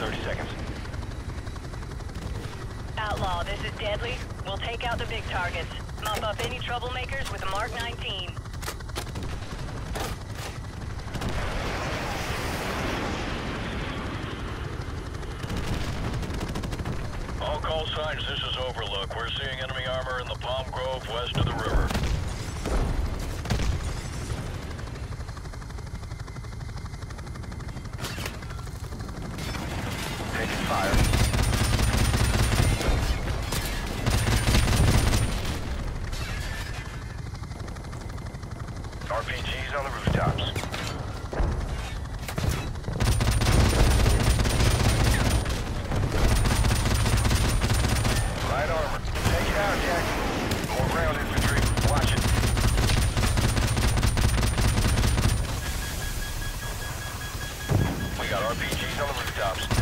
30 seconds. Outlaw, this is Deadly. We'll take out the big targets. Mop up any troublemakers with a Mark 19. All call signs, this is Overlord. We're seeing enemy armor in the Palm Grove west of the river. fire. RPGs on the rooftops. Light armor. Take it out, Jack. More ground infantry. Watch it. We got RPGs on the rooftops.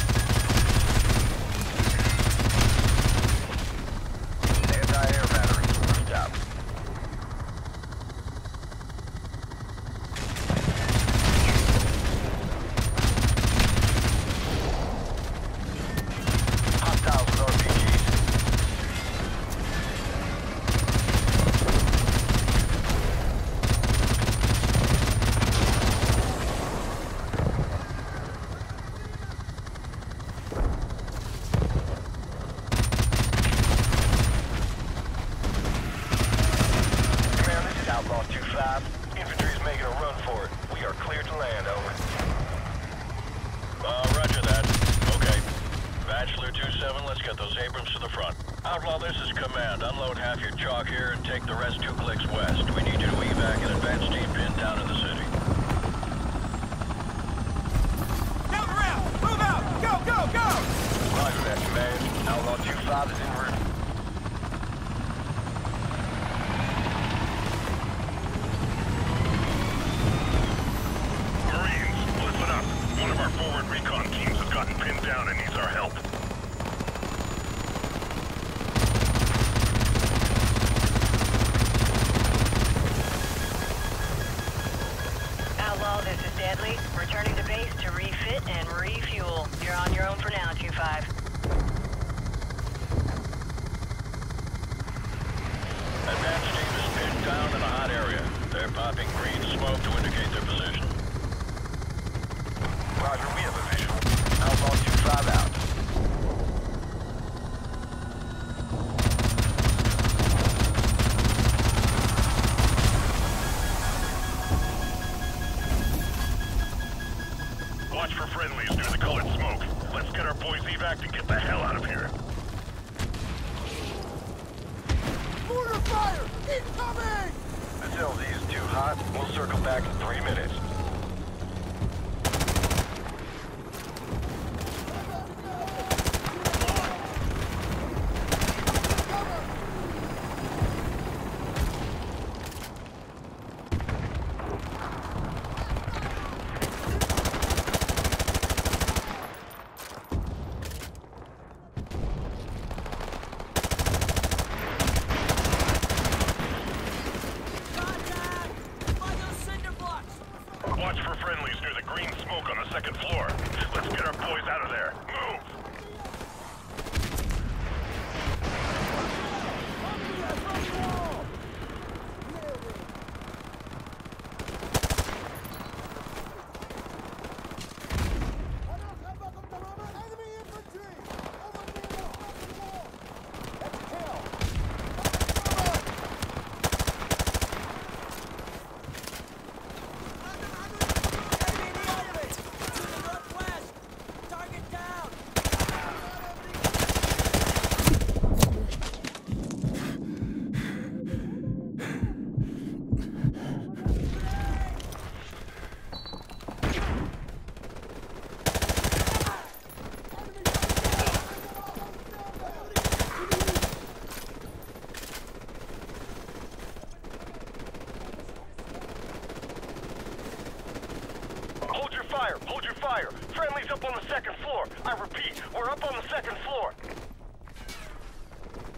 fire. Friendly's up on the second floor. I repeat, we're up on the second floor.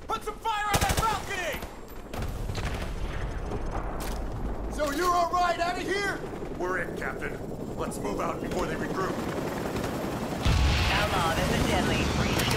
Put some fire on that balcony! So you're all right out of here? We're in, Captain. Let's move out before they regroup. Outlaw, this a Deadly.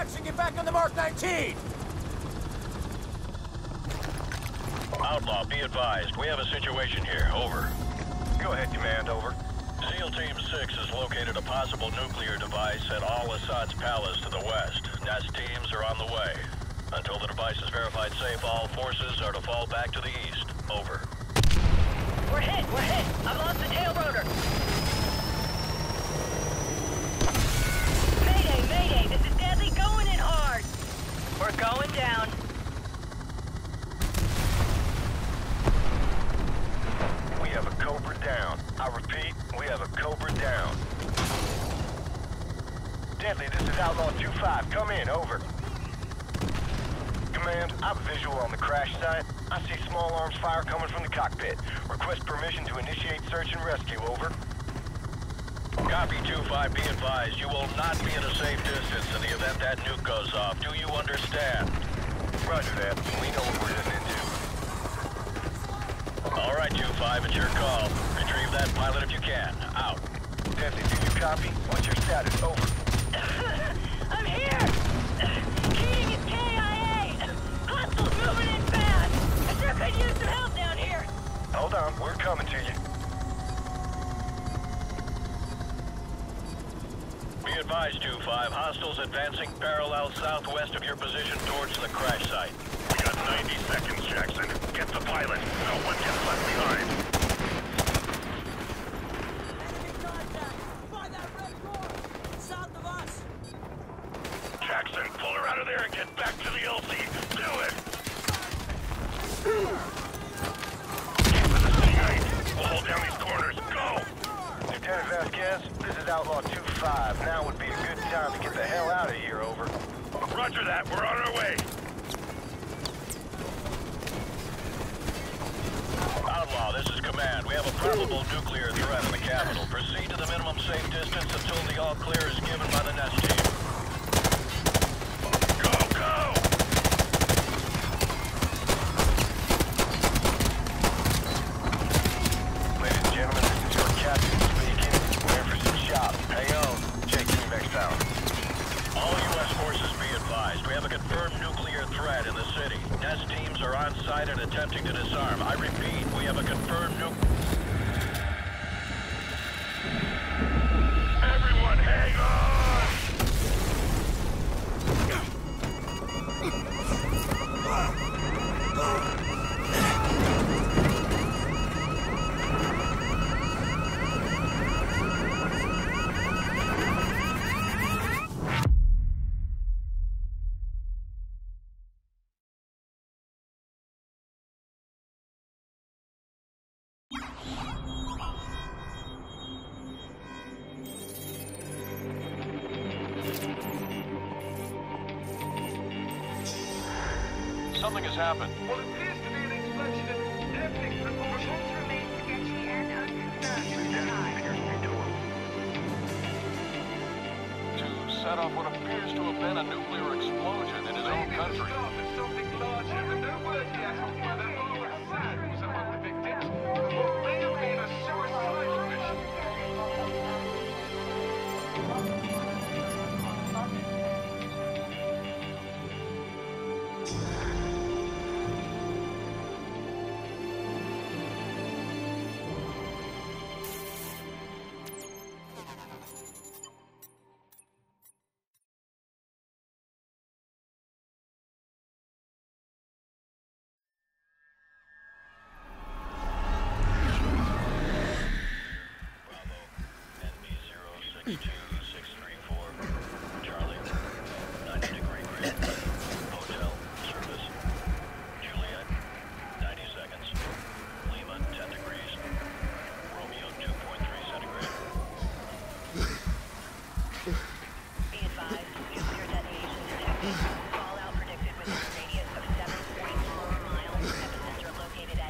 Jackson, get back on the Mark 19! Outlaw, be advised. We have a situation here. Over. Go ahead, Command. Over. SEAL Team 6 has located a possible nuclear device at Al Assad's palace to the west. Nest teams are on the way. Until the device is verified safe, all forces are to fall back to the east. Over. We're hit! We're hit! I've lost the tail rotor! Mayday! Mayday! This is Deadly going in hard! We're going down. We have a Cobra down. I repeat, we have a Cobra down. Deadly, this is Outlaw 2-5. Come in, over. Command, I have a visual on the crash site. I see small arms fire coming from the cockpit. Request permission to initiate search and rescue, over. Copy 2-5, be advised. You will not be at a safe distance in the event that nuke goes off. Do you understand? Roger that. We know what we're heading into. All right, 2-5, it's your call. Retrieve that pilot if you can. Out. Deadly, do you copy? What's your status? Over. I'm here! Keating is KIA! Hostiles moving in fast! I sure could use some help down here! Hold on, we're coming to you. Be advised, 2-5. 5. Hostiles advancing parallel southwest of your position towards the crash site. We got 90 seconds, Jackson. Get the pilot. No one gets left behind. Enemy contact! By that red door! South of us! Jackson, pull her out of there and get back to the LZ. Do it! Outlaw 2-5. Now would be a good time to get the hell out of here, over. Roger that. We're on our way. Outlaw, this is Command. We have a probable nuclear threat in the capital. Proceed to the minimum safe distance until the all clear is given by the nest team. Something has happened. What appears to be an explosion in airplane proportion. remain sketchy and unconfirmed the. To set off what appears to have been a nuclear explosion in his own the country.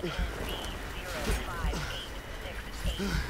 Echo 3058.